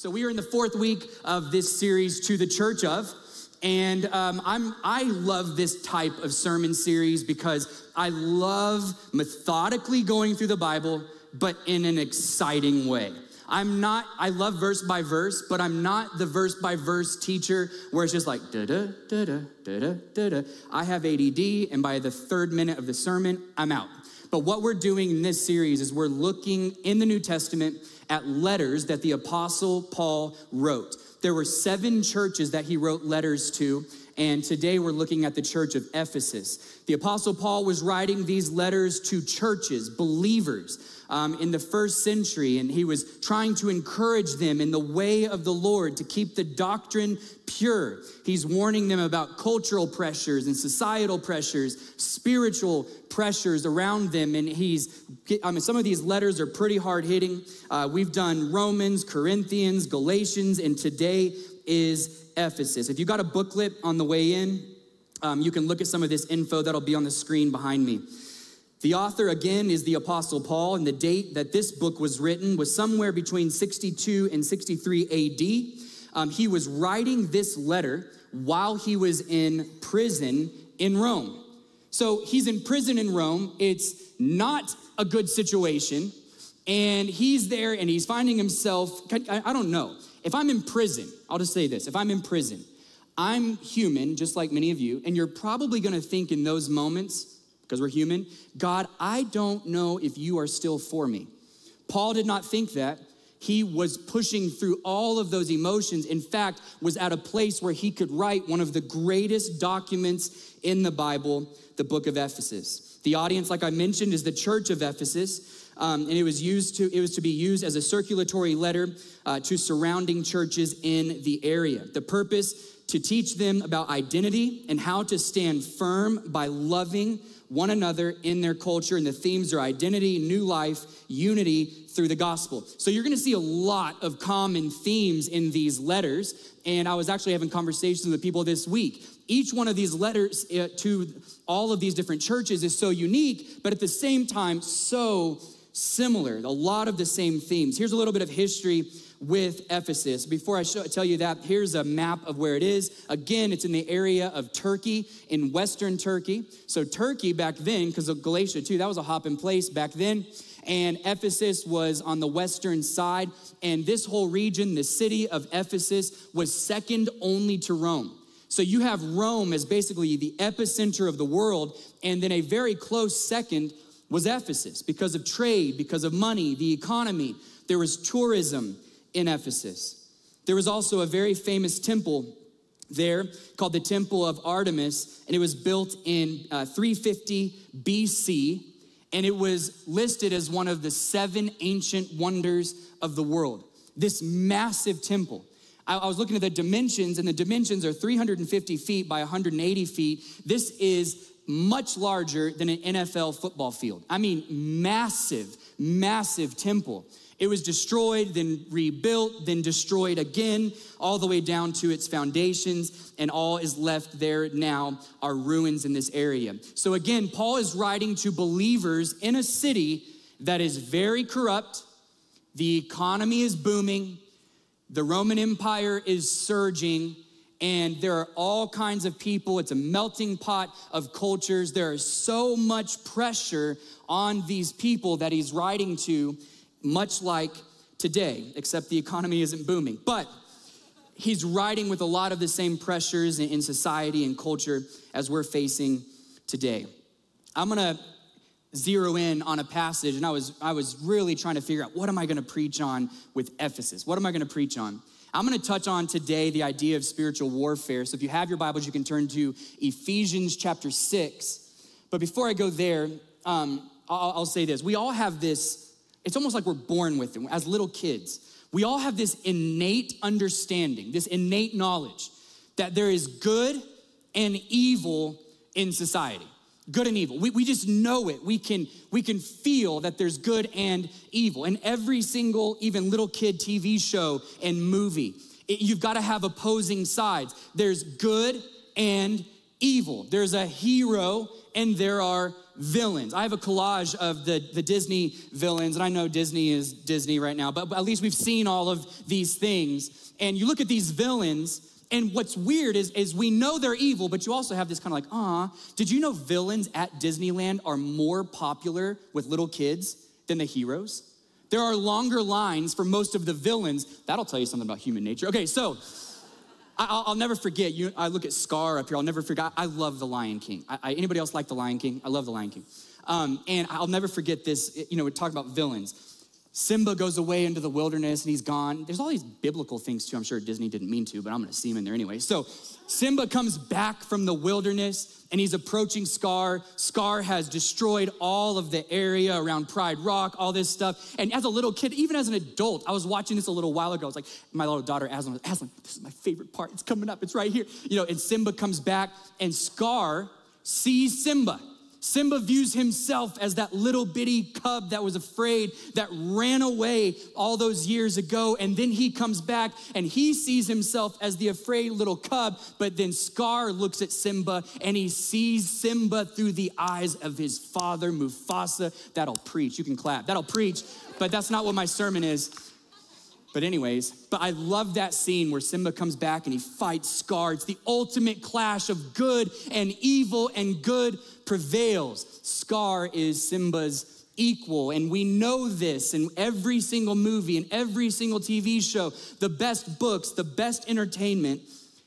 So we are in the fourth week of this series to the church of, and um, I'm I love this type of sermon series because I love methodically going through the Bible, but in an exciting way. I'm not, I love verse by verse, but I'm not the verse by verse teacher where it's just like da da da da da da da. I have ADD, and by the third minute of the sermon, I'm out. But what we're doing in this series is we're looking in the New Testament at letters that the Apostle Paul wrote. There were seven churches that he wrote letters to, and today we're looking at the church of Ephesus. The Apostle Paul was writing these letters to churches, believers. Um, in the first century, and he was trying to encourage them in the way of the Lord to keep the doctrine pure. He's warning them about cultural pressures and societal pressures, spiritual pressures around them. And he's, I mean, some of these letters are pretty hard hitting. Uh, we've done Romans, Corinthians, Galatians, and today is Ephesus. If you got a booklet on the way in, um, you can look at some of this info that'll be on the screen behind me. The author, again, is the Apostle Paul, and the date that this book was written was somewhere between 62 and 63 AD. Um, he was writing this letter while he was in prison in Rome. So he's in prison in Rome. It's not a good situation. And he's there and he's finding himself, I don't know. If I'm in prison, I'll just say this if I'm in prison, I'm human, just like many of you, and you're probably gonna think in those moments, because we're human, God, I don't know if you are still for me. Paul did not think that. He was pushing through all of those emotions. In fact, was at a place where he could write one of the greatest documents in the Bible, the book of Ephesus. The audience, like I mentioned, is the church of Ephesus. Um, and it was used to it was to be used as a circulatory letter uh, to surrounding churches in the area. The purpose to teach them about identity and how to stand firm by loving one another in their culture. And the themes are identity, new life, unity through the gospel. So you're gonna see a lot of common themes in these letters. And I was actually having conversations with people this week. Each one of these letters uh, to all of these different churches is so unique, but at the same time, so similar. A lot of the same themes. Here's a little bit of history with Ephesus. Before I show, tell you that, here's a map of where it is. Again, it's in the area of Turkey, in Western Turkey. So, Turkey back then, because of Galatia too, that was a hopping place back then. And Ephesus was on the western side. And this whole region, the city of Ephesus, was second only to Rome. So you have Rome as basically the epicenter of the world, and then a very close second was Ephesus because of trade, because of money, the economy. There was tourism, in Ephesus. There was also a very famous temple there called the Temple of Artemis, and it was built in uh, 350 BC, and it was listed as one of the seven ancient wonders of the world. This massive temple. I, I was looking at the dimensions, and the dimensions are 350 feet by 180 feet. This is much larger than an NFL football field. I mean, massive, massive temple. It was destroyed, then rebuilt, then destroyed again, all the way down to its foundations, and all is left there now are ruins in this area. So again, Paul is writing to believers in a city that is very corrupt, the economy is booming, the Roman Empire is surging, and there are all kinds of people. It's a melting pot of cultures. There is so much pressure on these people that he's writing to much like today, except the economy isn't booming. But he's writing with a lot of the same pressures in society and culture as we're facing today. I'm gonna zero in on a passage, and I was, I was really trying to figure out what am I gonna preach on with Ephesus? What am I gonna preach on? I'm gonna touch on today the idea of spiritual warfare. So if you have your Bibles, you can turn to Ephesians chapter 6. But before I go there, um, I'll, I'll say this. We all have this it's almost like we're born with it as little kids. We all have this innate understanding, this innate knowledge that there is good and evil in society. Good and evil. We, we just know it. We can, we can feel that there's good and evil. In every single, even little kid TV show and movie, it, you've got to have opposing sides. There's good and evil. There's a hero and there are villains. I have a collage of the, the Disney villains, and I know Disney is Disney right now, but at least we've seen all of these things. And you look at these villains, and what's weird is, is we know they're evil, but you also have this kind of like, ah, did you know villains at Disneyland are more popular with little kids than the heroes? There are longer lines for most of the villains. That'll tell you something about human nature. Okay, so I, will never forget. You, I look at Scar up here. I'll never forget. I love The Lion King. I, I, anybody else like The Lion King? I love The Lion King. Um, and I'll never forget this. You know, we talk about villains. Simba goes away into the wilderness and he's gone. There's all these biblical things too. I'm sure Disney didn't mean to, but I'm gonna see him in there anyway. So Simba comes back from the wilderness and he's approaching Scar. Scar has destroyed all of the area around Pride Rock, all this stuff. And as a little kid, even as an adult, I was watching this a little while ago. I was like, my little daughter Aslan, Aslan, this is my favorite part. It's coming up, it's right here. You know, and Simba comes back and Scar sees Simba. Simba views himself as that little bitty cub that was afraid, that ran away all those years ago. And then he comes back and he sees himself as the afraid little cub. But then Scar looks at Simba and he sees Simba through the eyes of his father, Mufasa. That'll preach. You can clap. That'll preach. But that's not what my sermon is. But, anyways, but I love that scene where Simba comes back and he fights Scar. It's the ultimate clash of good and evil, and good prevails. Scar is Simba's equal, and we know this in every single movie, and every single TV show. The best books, the best entertainment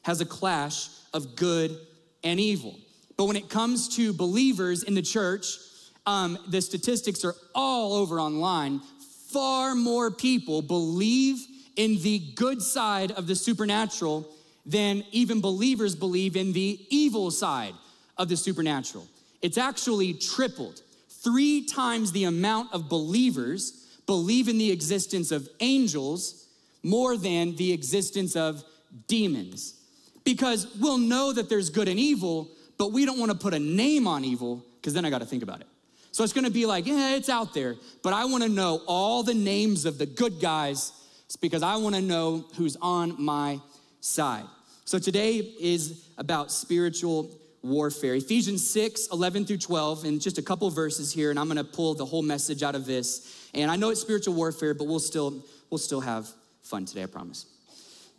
has a clash of good and evil. But when it comes to believers in the church, um, the statistics are all over online far more people believe in the good side of the supernatural than even believers believe in the evil side of the supernatural. It's actually tripled. Three times the amount of believers believe in the existence of angels more than the existence of demons. Because we'll know that there's good and evil, but we don't want to put a name on evil because then I got to think about it. So it's gonna be like, yeah, it's out there, but I wanna know all the names of the good guys. It's because I wanna know who's on my side. So today is about spiritual warfare. Ephesians 6, 11 through 12, and just a couple verses here, and I'm gonna pull the whole message out of this. And I know it's spiritual warfare, but we'll still, we'll still have fun today, I promise.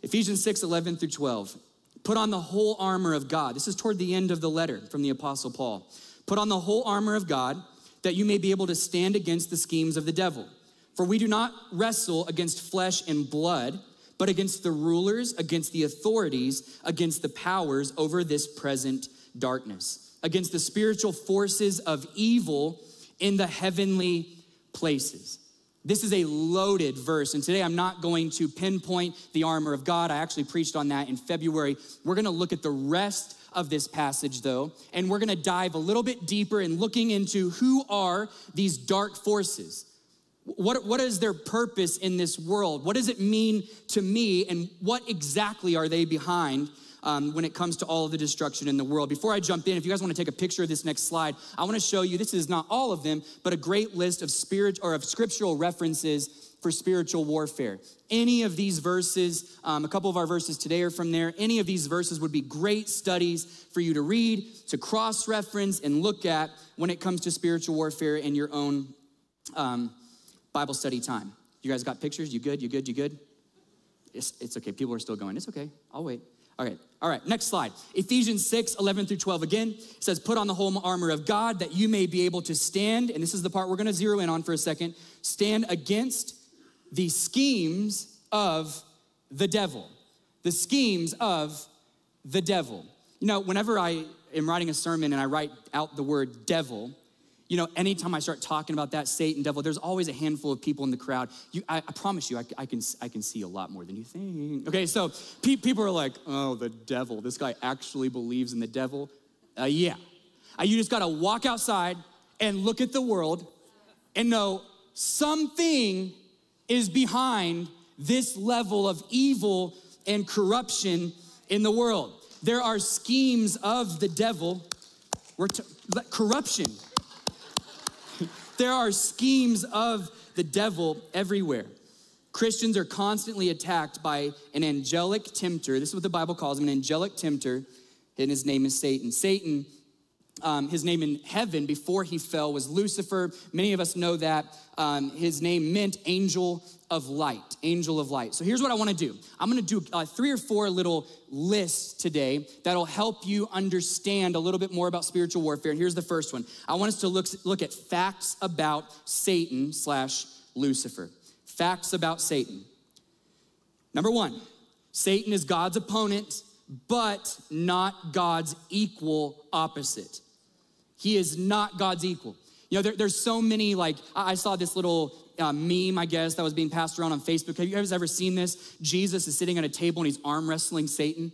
Ephesians 6, 11 through 12. Put on the whole armor of God. This is toward the end of the letter from the Apostle Paul. Put on the whole armor of God that you may be able to stand against the schemes of the devil. For we do not wrestle against flesh and blood, but against the rulers, against the authorities, against the powers over this present darkness, against the spiritual forces of evil in the heavenly places. This is a loaded verse, and today I'm not going to pinpoint the armor of God. I actually preached on that in February. We're gonna look at the rest of this passage, though, and we're gonna dive a little bit deeper in looking into who are these dark forces. What, what is their purpose in this world? What does it mean to me, and what exactly are they behind um, when it comes to all of the destruction in the world. Before I jump in, if you guys want to take a picture of this next slide, I want to show you this is not all of them, but a great list of spirit or of scriptural references for spiritual warfare. Any of these verses, um, a couple of our verses today are from there. Any of these verses would be great studies for you to read, to cross reference, and look at when it comes to spiritual warfare in your own um, Bible study time. You guys got pictures? You good? You good? You good? It's, it's okay. People are still going. It's okay. I'll wait. Right, all right, next slide. Ephesians 6, 11 through 12 again says, Put on the whole armor of God that you may be able to stand, and this is the part we're gonna zero in on for a second, stand against the schemes of the devil. The schemes of the devil. You know, whenever I am writing a sermon and I write out the word devil, you know, anytime I start talking about that Satan, devil, there's always a handful of people in the crowd. You, I, I promise you, I, I, can, I can see a lot more than you think. Okay, so pe- people are like, oh, the devil. This guy actually believes in the devil. Uh, yeah. Uh, you just gotta walk outside and look at the world and know something is behind this level of evil and corruption in the world. There are schemes of the devil. T- corruption. There are schemes of the devil everywhere. Christians are constantly attacked by an angelic tempter. This is what the Bible calls him an angelic tempter, and his name is Satan. Satan um, his name in heaven before he fell was Lucifer. Many of us know that. Um, his name meant angel of light, angel of light. So here's what I want to do I'm going to do uh, three or four little lists today that'll help you understand a little bit more about spiritual warfare. And here's the first one I want us to look, look at facts about Satan slash Lucifer. Facts about Satan. Number one, Satan is God's opponent, but not God's equal opposite. He is not God's equal. You know, there, there's so many, like, I saw this little uh, meme, I guess, that was being passed around on Facebook. Have you guys ever seen this? Jesus is sitting at a table and he's arm wrestling Satan.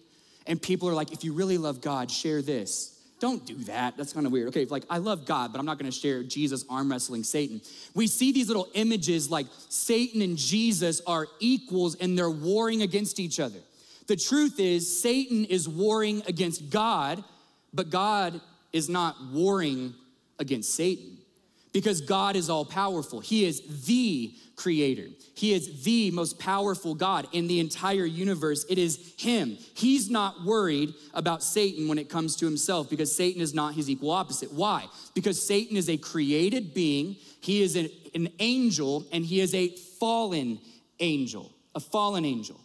And people are like, if you really love God, share this. Don't do that. That's kind of weird. Okay, like I love God, but I'm not gonna share Jesus arm wrestling Satan. We see these little images like Satan and Jesus are equals and they're warring against each other. The truth is, Satan is warring against God, but God is not warring against Satan because God is all powerful. He is the creator. He is the most powerful God in the entire universe. It is Him. He's not worried about Satan when it comes to himself because Satan is not his equal opposite. Why? Because Satan is a created being, he is an, an angel, and he is a fallen angel, a fallen angel.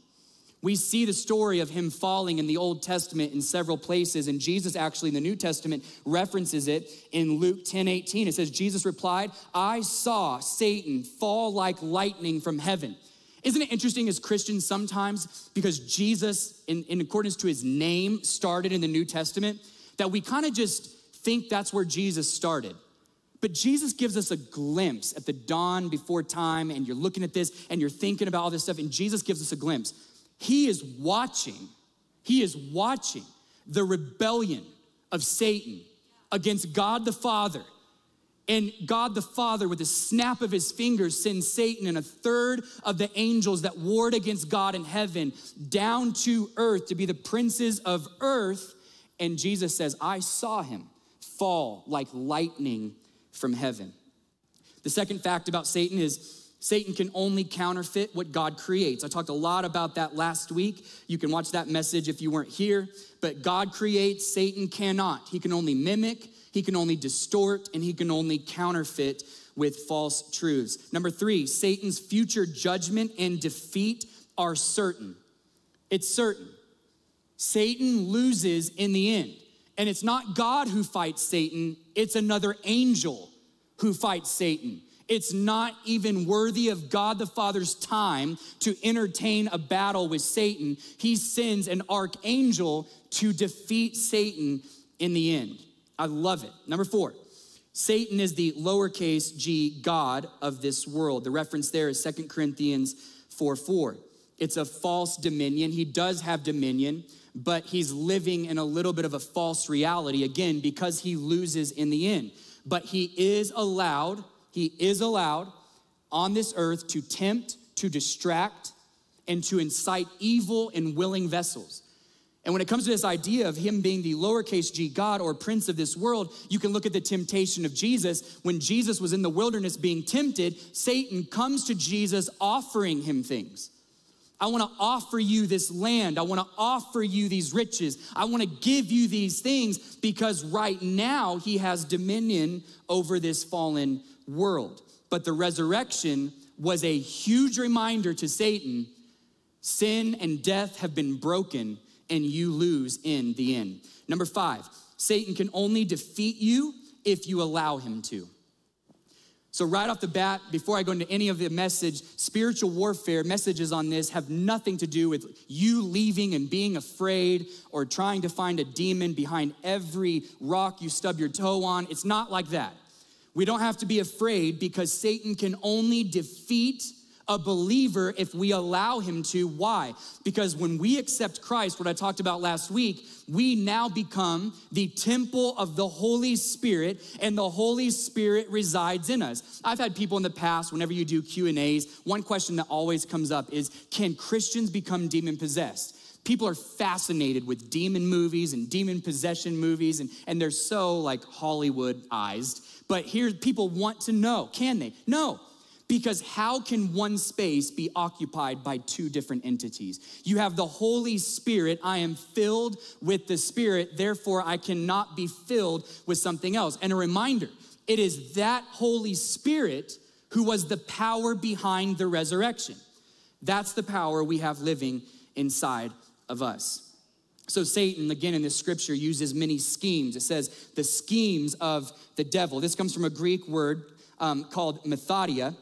We see the story of him falling in the Old Testament in several places, and Jesus actually in the New Testament references it in Luke 10 18. It says, Jesus replied, I saw Satan fall like lightning from heaven. Isn't it interesting as Christians sometimes, because Jesus, in, in accordance to his name, started in the New Testament, that we kind of just think that's where Jesus started. But Jesus gives us a glimpse at the dawn before time, and you're looking at this and you're thinking about all this stuff, and Jesus gives us a glimpse. He is watching, he is watching the rebellion of Satan against God the Father. And God the Father, with a snap of his fingers, sends Satan and a third of the angels that warred against God in heaven down to earth to be the princes of earth. And Jesus says, I saw him fall like lightning from heaven. The second fact about Satan is Satan can only counterfeit what God creates. I talked a lot about that last week. You can watch that message if you weren't here. But God creates, Satan cannot. He can only mimic, he can only distort, and he can only counterfeit with false truths. Number three, Satan's future judgment and defeat are certain. It's certain. Satan loses in the end. And it's not God who fights Satan, it's another angel who fights Satan. It's not even worthy of God the Father's time to entertain a battle with Satan. He sends an archangel to defeat Satan in the end. I love it. Number four, Satan is the lowercase g God of this world. The reference there is Second Corinthians 4 4. It's a false dominion. He does have dominion, but he's living in a little bit of a false reality, again, because he loses in the end. But he is allowed he is allowed on this earth to tempt, to distract, and to incite evil in willing vessels. And when it comes to this idea of him being the lowercase g God or prince of this world, you can look at the temptation of Jesus. When Jesus was in the wilderness being tempted, Satan comes to Jesus offering him things. I want to offer you this land. I want to offer you these riches. I want to give you these things because right now he has dominion over this fallen world. But the resurrection was a huge reminder to Satan sin and death have been broken, and you lose in the end. Number five, Satan can only defeat you if you allow him to. So, right off the bat, before I go into any of the message, spiritual warfare messages on this have nothing to do with you leaving and being afraid or trying to find a demon behind every rock you stub your toe on. It's not like that. We don't have to be afraid because Satan can only defeat a believer if we allow him to. Why? Because when we accept Christ, what I talked about last week, we now become the temple of the Holy Spirit and the Holy Spirit resides in us. I've had people in the past whenever you do Q&As, one question that always comes up is can Christians become demon possessed? people are fascinated with demon movies and demon possession movies and, and they're so like hollywoodized but here people want to know can they no Because how can one space be occupied by two different entities? You have the Holy Spirit. I am filled with the Spirit, therefore, I cannot be filled with something else. And a reminder it is that Holy Spirit who was the power behind the resurrection. That's the power we have living inside of us. So, Satan, again, in this scripture, uses many schemes. It says the schemes of the devil. This comes from a Greek word um, called methodia.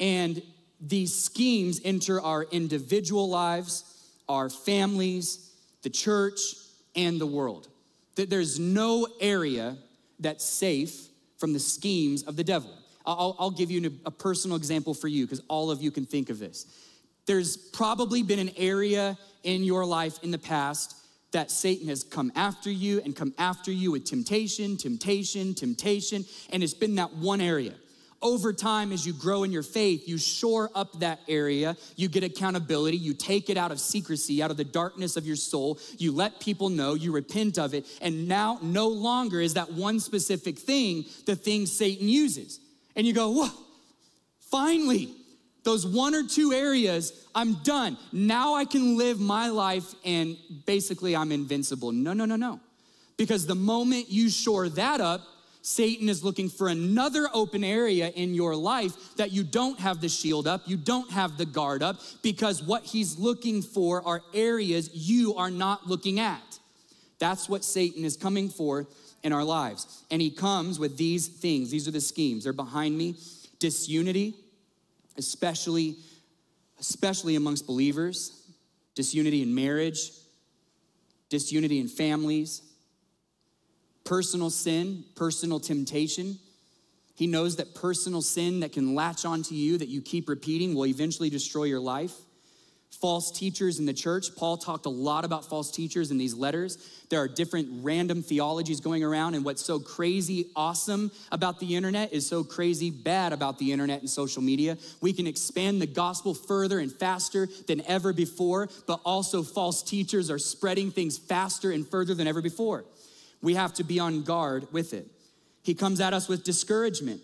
And these schemes enter our individual lives, our families, the church, and the world. That there's no area that's safe from the schemes of the devil. I'll, I'll give you a personal example for you because all of you can think of this. There's probably been an area in your life in the past that Satan has come after you and come after you with temptation, temptation, temptation, and it's been that one area. Over time, as you grow in your faith, you shore up that area, you get accountability, you take it out of secrecy, out of the darkness of your soul, you let people know, you repent of it, and now no longer is that one specific thing the thing Satan uses. And you go, whoa, finally, those one or two areas, I'm done. Now I can live my life and basically I'm invincible. No, no, no, no. Because the moment you shore that up, Satan is looking for another open area in your life that you don't have the shield up, you don't have the guard up, because what he's looking for are areas you are not looking at. That's what Satan is coming for in our lives. And he comes with these things. These are the schemes. They're behind me. Disunity, especially especially amongst believers, disunity in marriage, disunity in families, personal sin, personal temptation. He knows that personal sin that can latch onto you, that you keep repeating, will eventually destroy your life false teachers in the church. Paul talked a lot about false teachers in these letters. There are different random theologies going around, and what's so crazy awesome about the internet is so crazy bad about the internet and social media. We can expand the gospel further and faster than ever before, but also false teachers are spreading things faster and further than ever before. We have to be on guard with it. He comes at us with discouragement.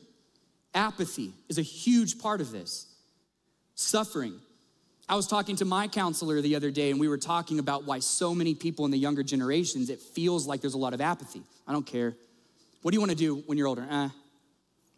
Apathy is a huge part of this. Suffering, I was talking to my counselor the other day, and we were talking about why so many people in the younger generations, it feels like there's a lot of apathy. I don't care. What do you want to do when you're older? Eh,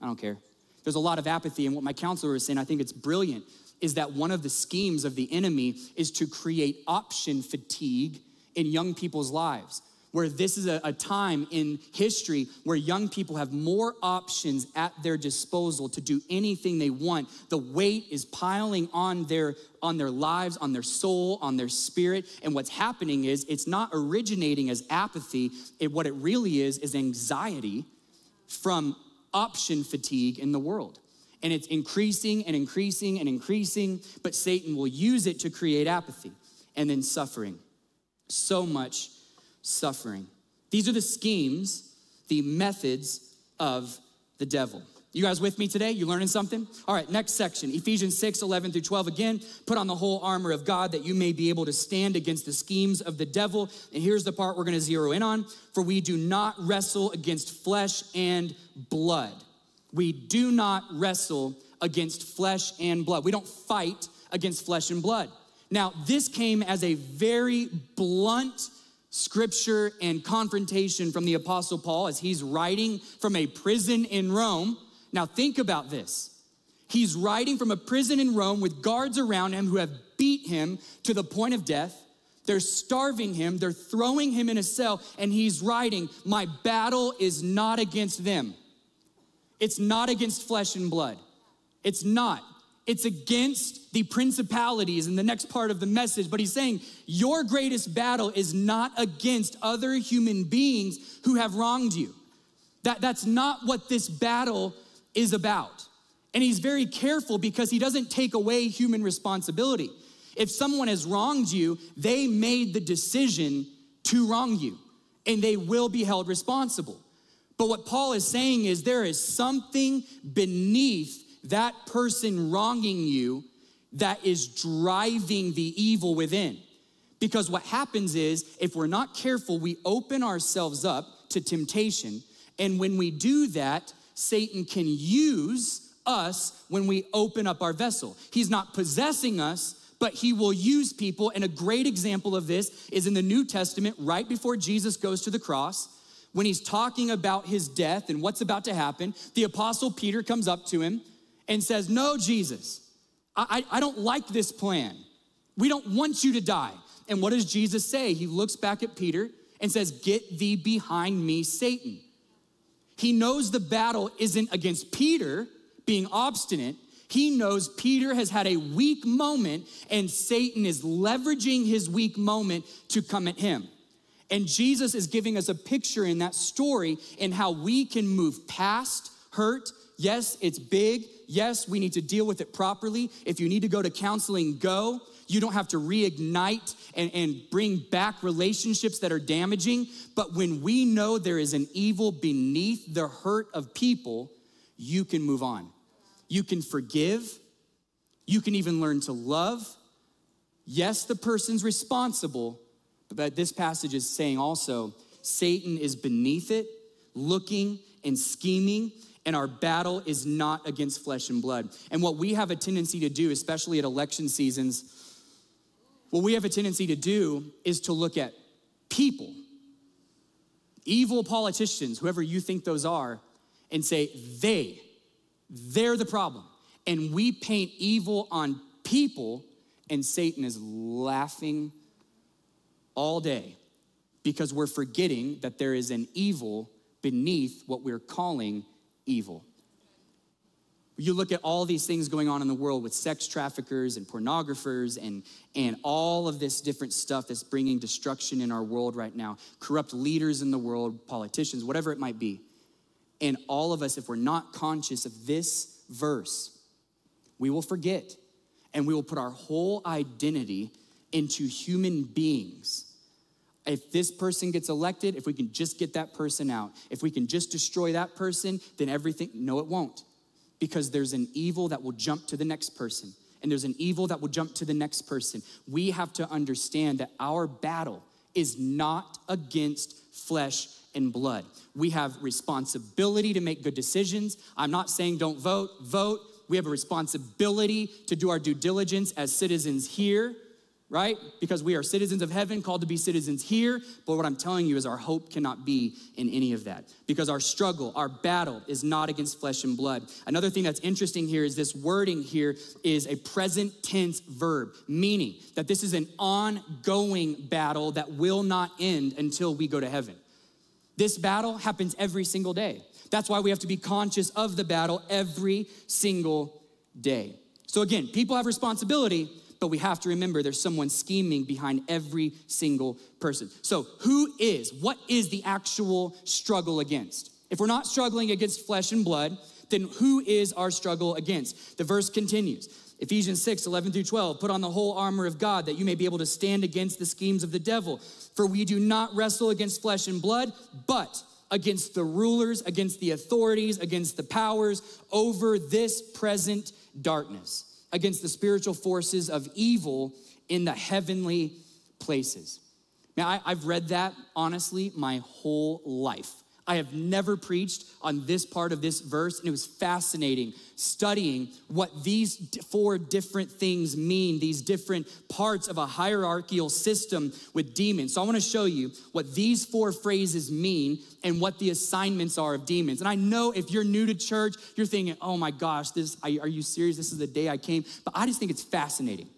I don't care. There's a lot of apathy, and what my counselor was saying, I think it's brilliant, is that one of the schemes of the enemy is to create option fatigue in young people's lives where this is a, a, time in history where young people have more options at their disposal to do anything they want. The weight is piling on their on their lives on their soul on their spirit. And what's happening is it's not originating as apathy. It, what it really is is anxiety from option fatigue in the world. And it's increasing and increasing and increasing but satan will use it to create apathy and then suffering so much suffering. These are the schemes, the methods of the devil. You guys with me today? You learning something? All right, next section, Ephesians 6, 11 through 12. Again, put on the whole armor of God that you may be able to stand against the schemes of the devil. And here's the part we're gonna zero in on. For we do not wrestle against flesh and blood. We do not wrestle against flesh and blood. We don't fight against flesh and blood. Now, this came as a very blunt scripture and confrontation from the Apostle Paul as he's writing from a prison in Rome. Now, think about this. He's writing from a prison in Rome with guards around him who have beat him to the point of death. They're starving him, they're throwing him in a cell, and he's writing, My battle is not against them. It's not against flesh and blood. It's not. It's against the principalities in the next part of the message, but he's saying your greatest battle is not against other human beings who have wronged you. That, that's not what this battle is about. And he's very careful because he doesn't take away human responsibility. If someone has wronged you, they made the decision to wrong you, and they will be held responsible. But what Paul is saying is there is something beneath that person wronging you that is driving the evil within. Because what happens is, if we're not careful, we open ourselves up to temptation. And when we do that, Satan can use us when we open up our vessel. He's not possessing us, but he will use people. And a great example of this is in the New Testament, right before Jesus goes to the cross. When he's talking about his death and what's about to happen, the apostle Peter comes up to him and says, No, Jesus, I, I, don't like this plan. We don't want you to die. And what does Jesus say? He looks back at Peter and says, Get thee behind me, Satan. He knows the battle isn't against Peter being obstinate. He knows Peter has had a weak moment and Satan is leveraging his weak moment to come at him. And Jesus is giving us a picture in that story in how we can move past hurt. Yes, it's big. Yes, we need to deal with it properly. If you need to go to counseling, go. You don't have to reignite and, and bring back relationships that are damaging. But when we know there is an evil beneath the hurt of people, you can move on. You can forgive. You can even learn to love. Yes, the person's responsible, but this passage is saying also Satan is beneath it, looking and scheming, and our battle is not against flesh and blood. And what we have a tendency to do, especially at election seasons, what we have a tendency to do is to look at people, evil politicians, whoever you think those are, and say, they, they're the problem. And we paint evil on people, and Satan is laughing all day because we're forgetting that there is an evil beneath what we're calling evil. You look at all these things going on in the world with sex traffickers and pornographers and, and all of this different stuff that's bringing destruction in our world right now, corrupt leaders in the world, politicians, whatever it might be. And all of us, if we're not conscious of this verse, we will forget and we will put our whole identity into human beings. If this person gets elected, if we can just get that person out, if we can just destroy that person, then everything, no, it won't because there's an evil that will jump to the next person, and there's an evil that will jump to the next person. We have to understand that our battle is not against flesh and blood. We have responsibility to make good decisions. I'm not saying don't vote, vote. We have a responsibility to do our due diligence as citizens here right? Because we are citizens of heaven, called to be citizens here. But what I'm telling you is our hope cannot be in any of that. Because our struggle, our battle is not against flesh and blood. Another thing that's interesting here is this wording here is a present tense verb, meaning that this is an ongoing battle that will not end until we go to heaven. This battle happens every single day. That's why we have to be conscious of the battle every single day. So again, people have responsibility, but we have to remember there's someone scheming behind every single person. So, who is, what is the actual struggle against? If we're not struggling against flesh and blood, then who is our struggle against? The verse continues. Ephesians 6, 11 through 12, put on the whole armor of God that you may be able to stand against the schemes of the devil. For we do not wrestle against flesh and blood, but against the rulers, against the authorities, against the powers over this present darkness against the spiritual forces of evil in the heavenly places. Now, I, have read that honestly my whole life. I have never preached on this part of this verse, and it was fascinating studying what these four different things mean, these different parts of a hierarchical system with demons. So, I wanna show you what these four phrases mean and what the assignments are of demons. And I know if you're new to church, you're thinking, oh my gosh, this, are you serious? This is the day I came. But I just think it's fascinating.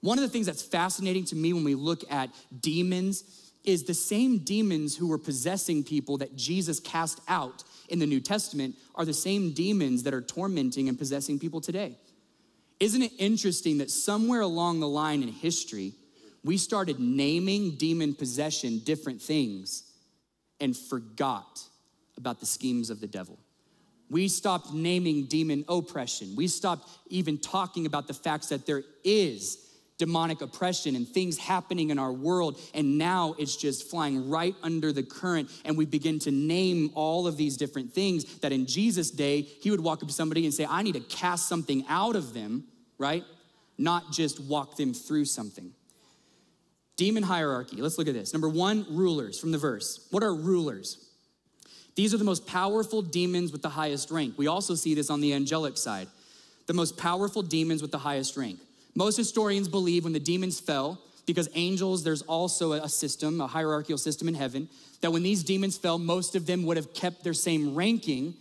One of the things that's fascinating to me when we look at demons is the same demons who were possessing people that Jesus cast out in the New Testament are the same demons that are tormenting and possessing people today. Isn't it interesting that somewhere along the line in history, we started naming demon possession different things and forgot about the schemes of the devil? We stopped naming demon oppression. We stopped even talking about the facts that there is demonic oppression and things happening in our world. And now it's just flying right under the current. And we begin to name all of these different things that in Jesus' day, he would walk up to somebody and say, I need to cast something out of them, right? Not just walk them through something. Demon hierarchy. Let's look at this. Number one, rulers from the verse. What are rulers? These are the most powerful demons with the highest rank. We also see this on the angelic side. The most powerful demons with the highest rank. Most historians believe when the demons fell, because angels, there's also a system, a hierarchical system in heaven, that when these demons fell, most of them would have kept their same ranking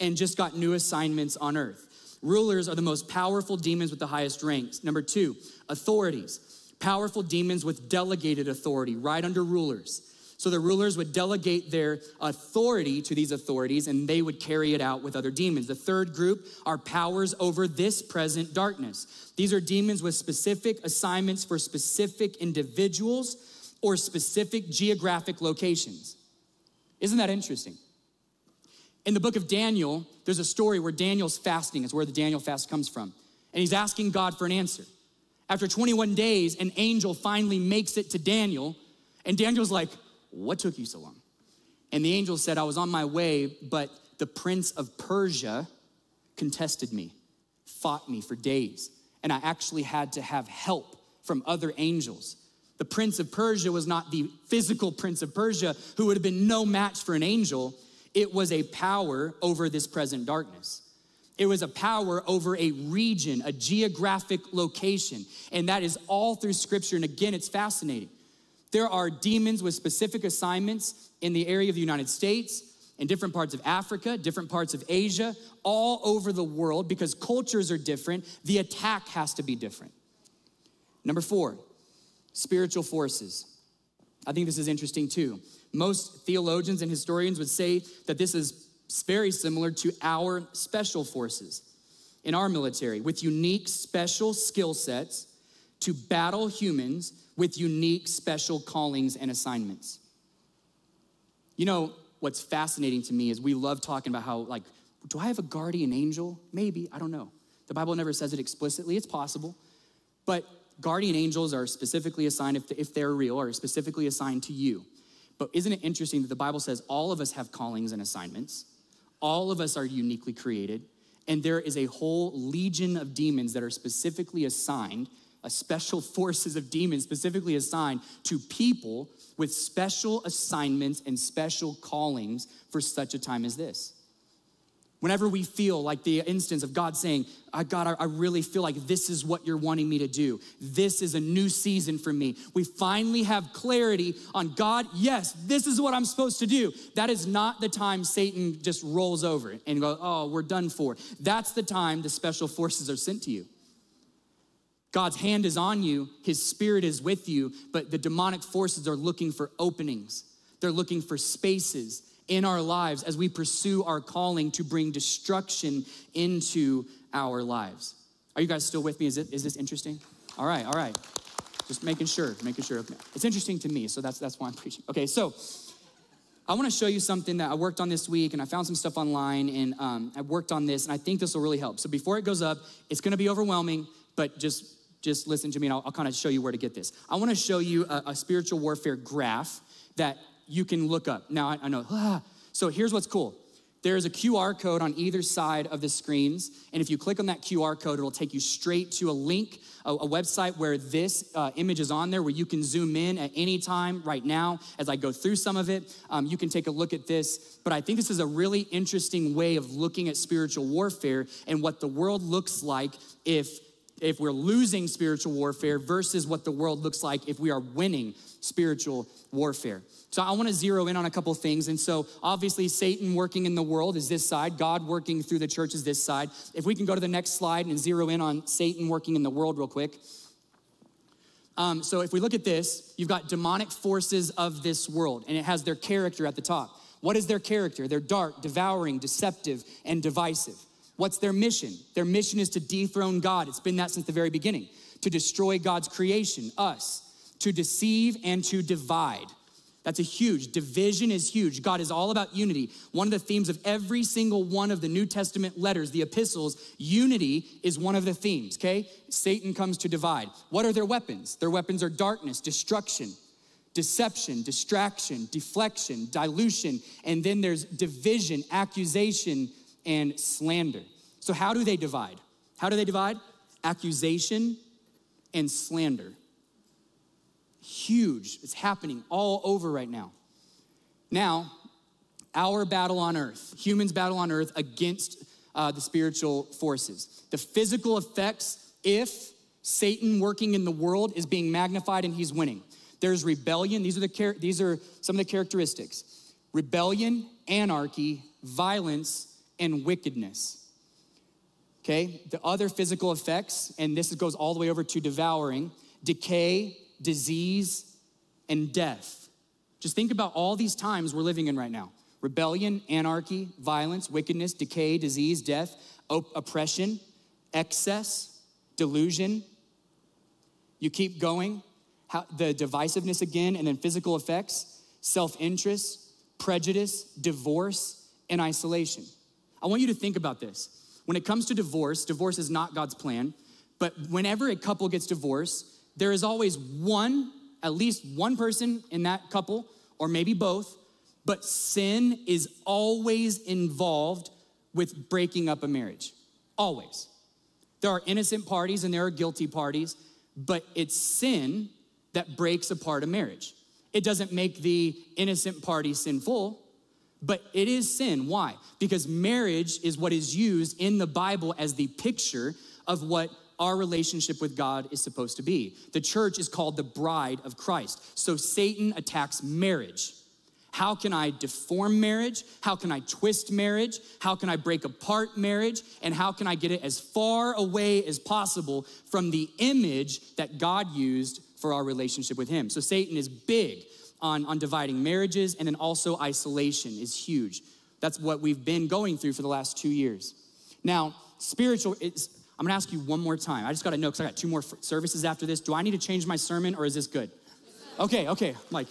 and just got new assignments on earth. Rulers are the most powerful demons with the highest ranks. Number two, authorities. Powerful demons with delegated authority, right under rulers. So the rulers would delegate their authority to these authorities and they would carry it out with other demons. The third group are powers over this present darkness. These are demons with specific assignments for specific individuals or specific geographic locations. Isn't that interesting? In the book of Daniel, there's a story where Daniel's fasting, is where the Daniel fast comes from. And he's asking God for an answer. After 21 days, an angel finally makes it to Daniel, and Daniel's like, What took you so long? And the angel said, I was on my way, but the prince of Persia contested me, fought me for days, and I actually had to have help from other angels. The prince of Persia was not the physical prince of Persia who would have been no match for an angel. It was a power over this present darkness. It was a power over a region, a geographic location. And that is all through scripture. And again, it's fascinating. There are demons with specific assignments in the area of the United States, in different parts of Africa, different parts of Asia, all over the world because cultures are different. The attack has to be different. Number four, spiritual forces. I think this is interesting too. Most theologians and historians would say that this is very similar to our special forces in our military with unique special skill sets to battle humans with unique special callings and assignments. You know, what's fascinating to me is we love talking about how, like, do I have a guardian angel? Maybe, I don't know. The Bible never says it explicitly, it's possible. But guardian angels are specifically assigned, if, they're real, are specifically assigned to you. But isn't it interesting that the Bible says all of us have callings and assignments? All of us are uniquely created, and there is a whole legion of demons that are specifically assigned, a special forces of demons specifically assigned to people with special assignments and special callings for such a time as this. Whenever we feel like the instance of God saying, I, God, I really feel like this is what you're wanting me to do. This is a new season for me. We finally have clarity on God, yes, this is what I'm supposed to do. That is not the time Satan just rolls over and goes, oh, we're done for. That's the time the special forces are sent to you. God's hand is on you, His Spirit is with you, but the demonic forces are looking for openings. They're looking for spaces in our lives as we pursue our calling to bring destruction into our lives. Are you guys still with me? Is, it, is this interesting? All right, all right. Just making sure, making sure. It's interesting to me, so that's, that's why I'm preaching. Okay, so I want to show you something that I worked on this week, and I found some stuff online, and um, I worked on this, and I think this will really help. So before it goes up, it's going to be overwhelming, but just just listen to me, and I'll, I'll kind of show you where to get this. I want to show you a, a spiritual warfare graph that you can look up. Now, I, I know, ah. so here's what's cool. There is a QR code on either side of the screens, and if you click on that QR code, it'll take you straight to a link, a, a website where this uh, image is on there, where you can zoom in at any time right now. As I go through some of it, um, you can take a look at this. But I think this is a really interesting way of looking at spiritual warfare and what the world looks like if if we're losing spiritual warfare versus what the world looks like if we are winning spiritual warfare. So I want to zero in on a couple things. And so obviously Satan working in the world is this side, God working through the church is this side. If we can go to the next slide and zero in on Satan working in the world real quick. Um, so if we look at this, you've got demonic forces of this world, and it has their character at the top. What is their character? They're dark, devouring, deceptive, and divisive. What's their mission? Their mission is to dethrone God. It's been that since the very beginning. To destroy God's creation, us, to deceive and to divide. That's a huge. Division is huge. God is all about unity. One of the themes of every single one of the New Testament letters, the epistles, unity is one of the themes, okay? Satan comes to divide. What are their weapons? Their weapons are darkness, destruction, deception, distraction, deflection, dilution, and then there's division, accusation, and slander. So, how do they divide? How do they divide? Accusation and slander. Huge. It's happening all over right now. Now, our battle on earth, humans' battle on earth against uh, the spiritual forces. The physical effects, if Satan working in the world is being magnified and he's winning. There's rebellion. These are, the, these are some of the characteristics rebellion, anarchy, violence, and wickedness. Okay, the other physical effects, and this goes all the way over to devouring, decay, disease, and death. Just think about all these times we're living in right now rebellion, anarchy, violence, wickedness, decay, disease, death, op- oppression, excess, delusion. You keep going, How, the divisiveness again, and then physical effects, self interest, prejudice, divorce, and isolation. I want you to think about this. When it comes to divorce, divorce is not God's plan, but whenever a couple gets divorced, there is always one, at least one person in that couple, or maybe both, but sin is always involved with breaking up a marriage. Always. There are innocent parties and there are guilty parties, but it's sin that breaks apart a marriage. It doesn't make the innocent party sinful, but it is sin. Why? Because marriage is what is used in the Bible as the picture of what our relationship with God is supposed to be. The church is called the bride of Christ. So Satan attacks marriage. How can I deform marriage? How can I twist marriage? How can I break apart marriage? And how can I get it as far away as possible from the image that God used for our relationship with Him? So Satan is big on, on dividing marriages, and then also isolation is huge. That's what we've been going through for the last two years. Now, spiritual, I'm gonna ask you one more time. I just gotta know, because I got two more services after this. Do I need to change my sermon or is this good? Okay, okay. I'm like,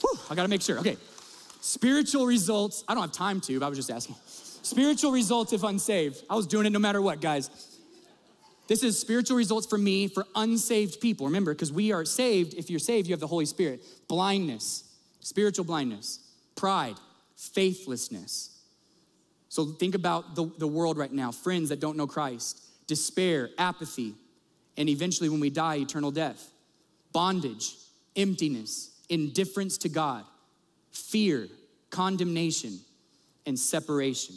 whew, I gotta make sure. Okay. Spiritual results, I don't have time to, but I was just asking. Spiritual results if unsaved. I was doing it no matter what, guys. This is spiritual results for me for unsaved people. Remember, because we are saved. If you're saved, you have the Holy Spirit. Blindness, spiritual blindness, pride, faithlessness. So think about the, the world right now friends that don't know Christ, despair, apathy, and eventually when we die, eternal death, bondage, emptiness, indifference to God, fear, condemnation, and separation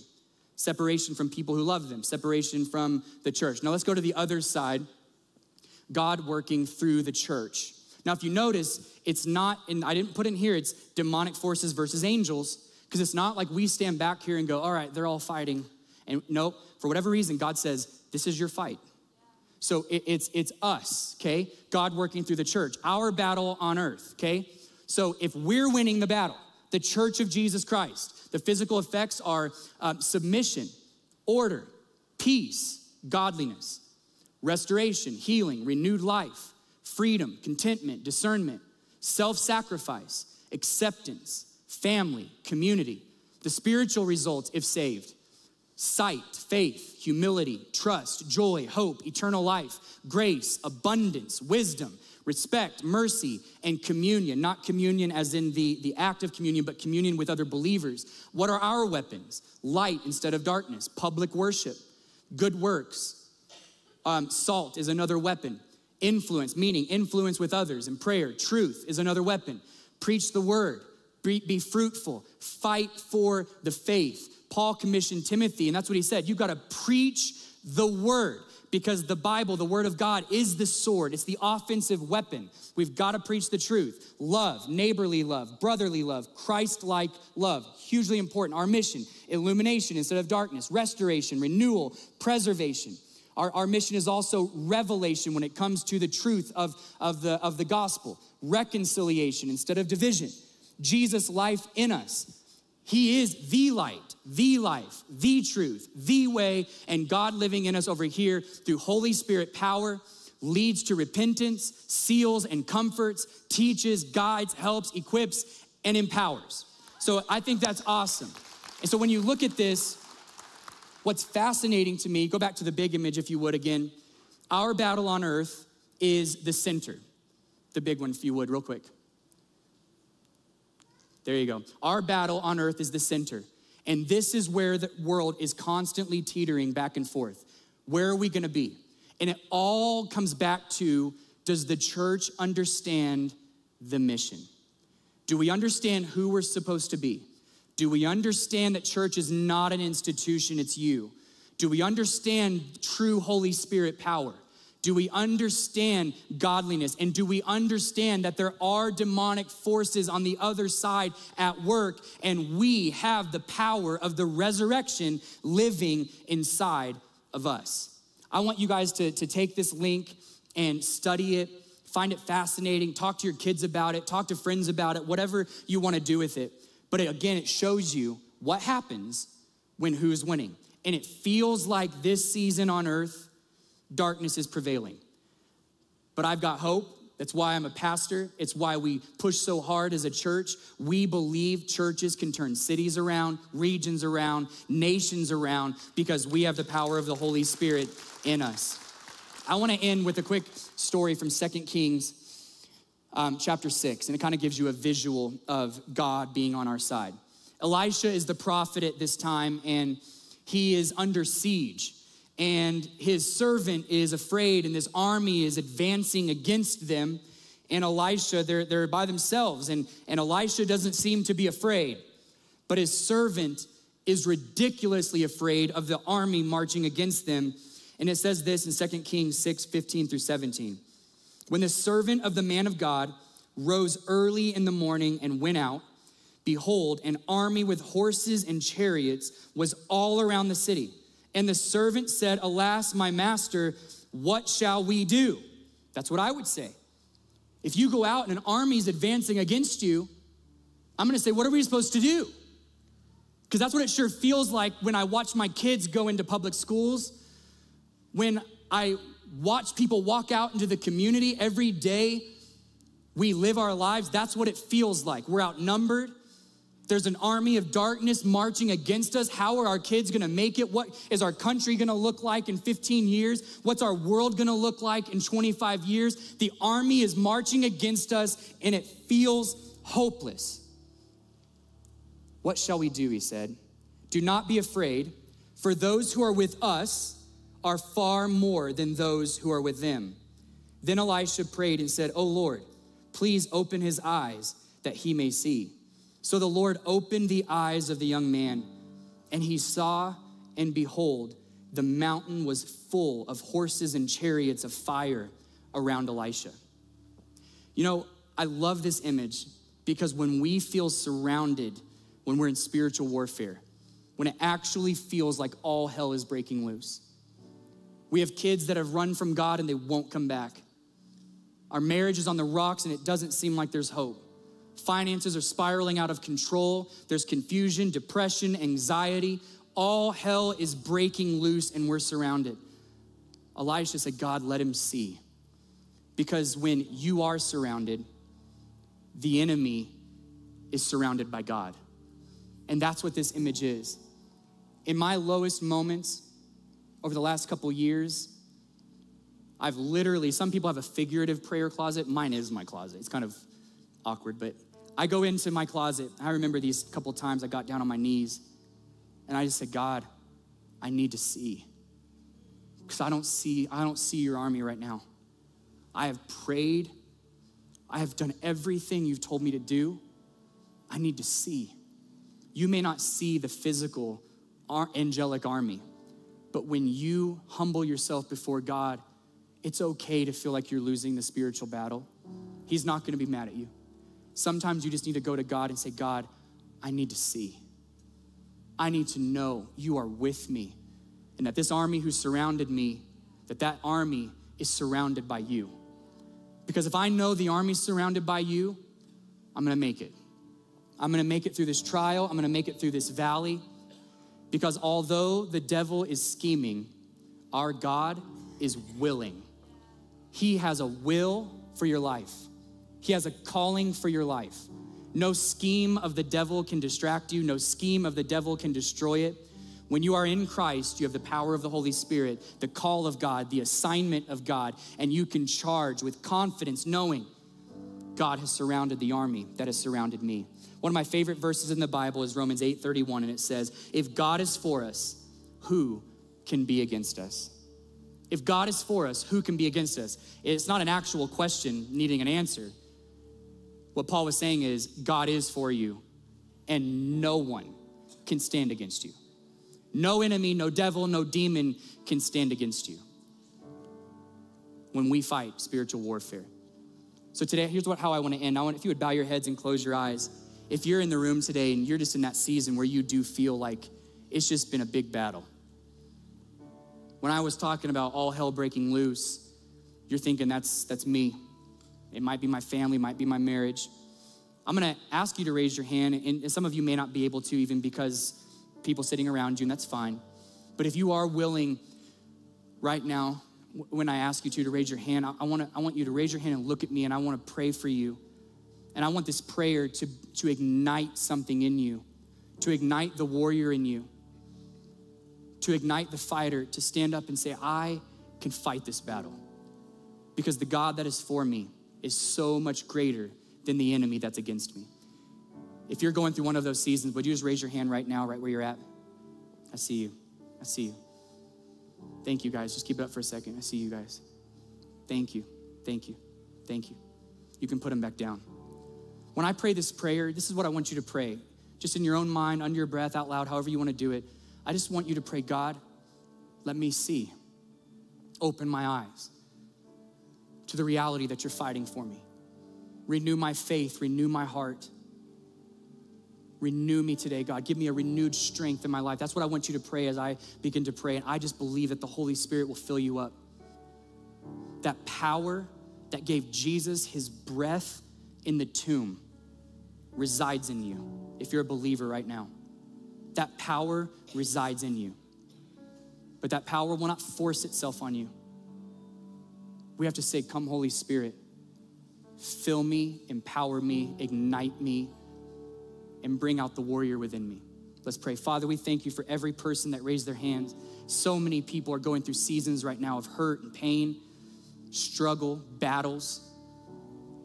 separation from people who love them, separation from the church. Now let's go to the other side God working through the church. Now, if you notice, it's not, and I didn't put in here, it's demonic forces versus angels, because it's not like we stand back here and go, all right, they're all fighting. And nope, for whatever reason, God says, this is your fight. So it, it's, it's us, okay? God working through the church, our battle on earth, okay? So if we're winning the battle, the church of Jesus Christ. The physical effects are um, submission, order, peace, godliness, restoration, healing, renewed life, freedom, contentment, discernment, self sacrifice, acceptance, family, community. The spiritual results, if saved, sight, faith, humility, trust, joy, hope, eternal life, grace, abundance, wisdom, respect, mercy, and communion. Not communion as in the, the act of communion, but communion with other believers. What are our weapons? Light instead of darkness, public worship, good works. Um, salt is another weapon. Influence, meaning influence with others, and prayer. Truth is another weapon. Preach the word, be, be fruitful, fight for the faith. Paul commissioned Timothy, and that's what he said. You've got to preach the word because the Bible, the Word of God, is the sword. It's the offensive weapon. We've got to preach the truth. Love, neighborly love, brotherly love, Christ like love. Hugely important. Our mission illumination instead of darkness, restoration, renewal, preservation. Our, our mission is also revelation when it comes to the truth of, of, the, of the gospel, reconciliation instead of division. Jesus' life in us. He is the light the life, the truth, the way, and God living in us over here through Holy Spirit power leads to repentance, seals and comforts, teaches, guides, helps, equips, and empowers. So I think that's awesome. And so when you look at this, what's fascinating to me, go back to the big image if you would again. Our battle on earth is the center. The big one, if you would, real quick. There you go. Our battle on earth is the center. And this is where the world is constantly teetering back and forth. Where are we gonna be? And it all comes back to does the church understand the mission? Do we understand who we're supposed to be? Do we understand that church is not an institution, it's you? Do we understand true Holy Spirit power? Do we understand godliness? And do we understand that there are demonic forces on the other side at work and we have the power of the resurrection living inside of us? I want you guys to, to take this link and study it, find it fascinating, talk to your kids about it, talk to friends about it, whatever you want to do with it. But again, it shows you what happens when who's winning. And it feels like this season on earth, darkness is prevailing. But I've got hope. That's why I'm a pastor. It's why we push so hard as a church. We believe churches can turn cities around, regions around, nations around, because we have the power of the Holy Spirit in us. I want to end with a quick story from Second Kings um, chapter 6, and it kind of gives you a visual of God being on our side. Elisha is the prophet at this time, and he is under siege and his servant is afraid, and this army is advancing against them. And Elisha, they're, they're by themselves, and, and Elisha doesn't seem to be afraid, but his servant is ridiculously afraid of the army marching against them. And it says this in 2 Kings 6 15 through 17. When the servant of the man of God rose early in the morning and went out, behold, an army with horses and chariots was all around the city. And the servant said, Alas, my master, what shall we do? That's what I would say. If you go out and an army is advancing against you, I'm gonna say, What are we supposed to do? Because that's what it sure feels like when I watch my kids go into public schools, when I watch people walk out into the community every day. We live our lives. That's what it feels like. We're outnumbered. There's an army of darkness marching against us. How are our kids gonna make it? What is our country gonna look like in 15 years? What's our world gonna look like in 25 years? The army is marching against us and it feels hopeless. What shall we do? He said. Do not be afraid, for those who are with us are far more than those who are with them. Then Elisha prayed and said, Oh Lord, please open his eyes that he may see. So the Lord opened the eyes of the young man, and he saw, and behold, the mountain was full of horses and chariots of fire around Elisha. You know, I love this image because when we feel surrounded, when we're in spiritual warfare, when it actually feels like all hell is breaking loose. We have kids that have run from God and they won't come back. Our marriage is on the rocks and it doesn't seem like there's hope. Finances are spiraling out of control. There's confusion, depression, anxiety. All hell is breaking loose and we're surrounded. Elijah said, God, let him see. Because when you are surrounded, the enemy is surrounded by God. And that's what this image is. In my lowest moments over the last couple years, I've literally, some people have a figurative prayer closet. Mine is my closet. It's kind of awkward, but I go into my closet. I remember these couple times I got down on my knees and I just said, God, I need to see. Because I don't see, I don't see your army right now. I have prayed. I have done everything you've told me to do. I need to see. You may not see the physical angelic army, but when you humble yourself before God, it's okay to feel like you're losing the spiritual battle. He's not gonna be mad at you. Sometimes you just need to go to God and say, God, I need to see. I need to know you are with me and that this army who surrounded me, that that army is surrounded by you. Because if I know the army's surrounded by you, I'm gonna make it. I'm gonna make it through this trial, I'm gonna make it through this valley. Because although the devil is scheming, our God is willing. He has a will for your life. He has a calling for your life. No scheme of the devil can distract you, no scheme of the devil can destroy it. When you are in Christ, you have the power of the Holy Spirit, the call of God, the assignment of God, and you can charge with confidence, knowing God has surrounded the army that has surrounded me. One of my favorite verses in the Bible is Romans 8:31 and it says, "If God is for us, who can be against us?" If God is for us, who can be against us? It's not an actual question needing an answer. What Paul was saying is, God is for you, and no one can stand against you. No enemy, no devil, no demon can stand against you when we fight spiritual warfare. So today, here's what how I want to end. I want if you would bow your heads and close your eyes. If you're in the room today and you're just in that season where you do feel like it's just been a big battle. When I was talking about all hell breaking loose, you're thinking that's that's me. It might be my family, might be my marriage. I'm gonna ask you to raise your hand, and some of you may not be able to even because people sitting around you, and that's fine. But if you are willing right now, when I ask you to, to raise your hand, I, wanna, I want you to raise your hand and look at me, and I wanna pray for you. And I want this prayer to, to ignite something in you, to ignite the warrior in you, to ignite the fighter, to stand up and say, I can fight this battle. Because the God that is for me is so much greater than the enemy that's against me. If you're going through one of those seasons, would you just raise your hand right now, right where you're at? I see you. I see you. Thank you, guys. Just keep it up for a second. I see you guys. Thank you. Thank you. Thank you. You can put them back down. When I pray this prayer, this is what I want you to pray. Just in your own mind, under your breath, out loud, however you want to do it. I just want you to pray, God, let me see. Open my eyes to the reality that you're fighting for me. Renew my faith, renew my heart. Renew me today, God. Give me a renewed strength in my life. That's what I want you to pray as I begin to pray. And I just believe that the Holy Spirit will fill you up. That power that gave Jesus his breath in the tomb resides in you if you're a believer right now. That power resides in you. But that power will not force itself on you. We have to say, Come, Holy Spirit, fill me, empower me, ignite me, and bring out the warrior within me. Let's pray. Father, we thank you for every person that raised their hands. So many people are going through seasons right now of hurt and pain, struggle, battles,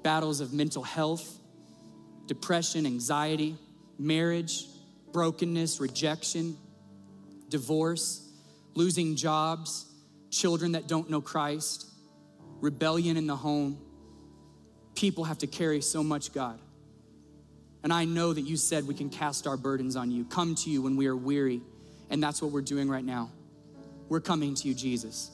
battles of mental health, depression, anxiety, marriage, brokenness, rejection, divorce, losing jobs, children that don't know Christ, rebellion in the home. People have to carry so much, God. And I know that you said we can cast our burdens on you, come to you when we are weary. And that's what we're doing right now. We're coming to you, Jesus.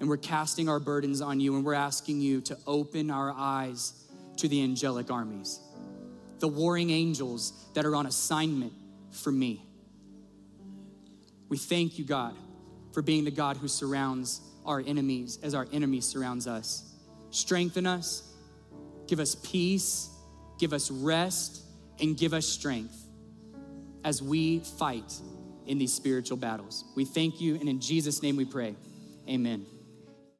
And we're casting our burdens on you, and we're asking you to open our eyes to the angelic armies, the warring angels that are on assignment for me. We thank you, God, for being the God who surrounds our enemies as our enemy surrounds us. Strengthen us, give us peace, give us rest, and give us strength as we fight in these spiritual battles. We thank you, and in Jesus' name we pray. Amen.